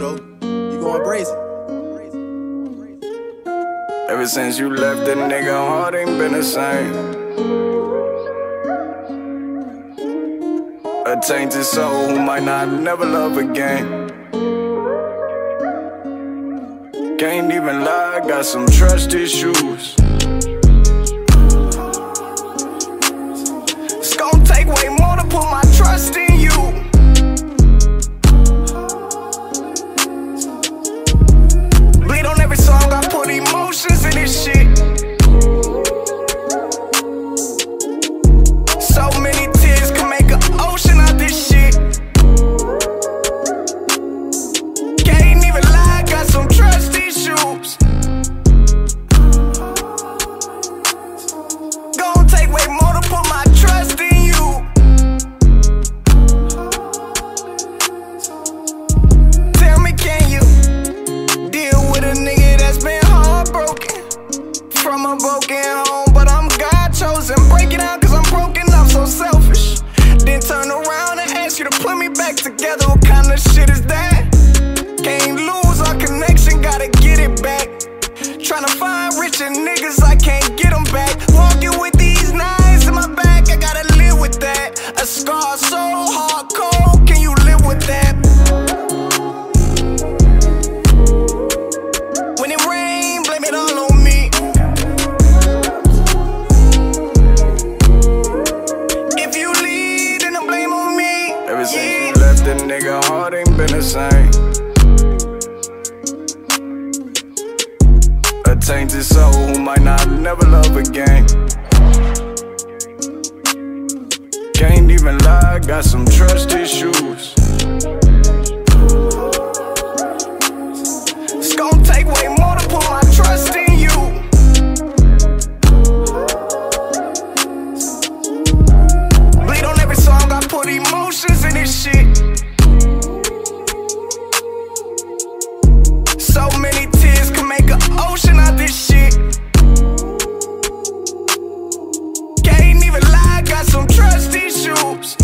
though. You going crazy. Ever since you left, the nigga heart ain't been the same. A tainted soul who might not never love again. Can't even lie, got some trust issues. Since you left, the nigga heart ain't been the same. A tainted soul who might not never love again. Can't even lie, got some trust issues. So many tears could make an ocean out this shit. Can't even lie, got some trust issues.